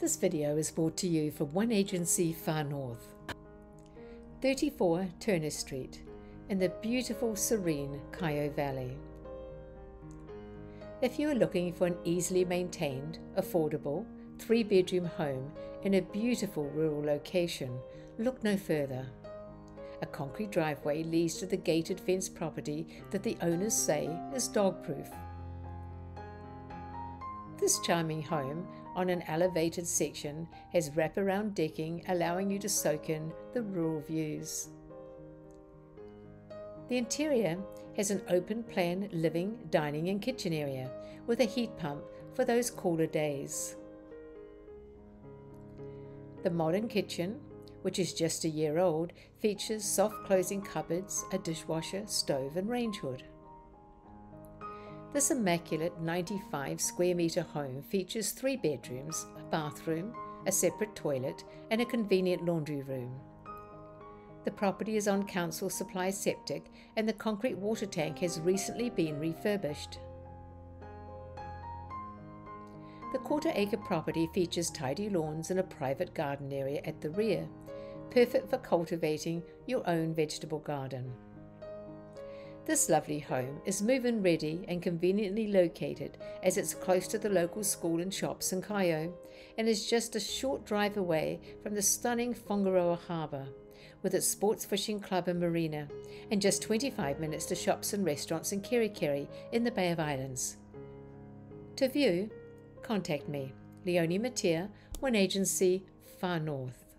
This video is brought to you from One Agency Far North. 34 Turner Street in the beautiful serene Kaeo Valley. If you are looking for an easily maintained, affordable, three bedroom home in a beautiful rural location, look no further. A concrete driveway leads to the gated fence property that the owners say is dog proof. This charming home on an elevated section has wraparound decking allowing you to soak in the rural views. The interior has an open plan living, dining and kitchen area with a heat pump for those cooler days. The modern kitchen, which is just a year old, features soft closing cupboards, a dishwasher, stove and range hood. This immaculate 95 square metre home features three bedrooms, a bathroom, a separate toilet, and a convenient laundry room. The property is on council supply septic and the concrete water tank has recently been refurbished. The quarter acre property features tidy lawns and a private garden area at the rear, perfect for cultivating your own vegetable garden. This lovely home is move in ready and conveniently located as it's close to the local school and shops in Kaeo and is just a short drive away from the stunning Whangaroa Harbour with its sports fishing club and marina and just 25 minutes to shops and restaurants in Kerikeri in the Bay of Islands. To view, contact me, Leonie Mateer, One Agency, Far North.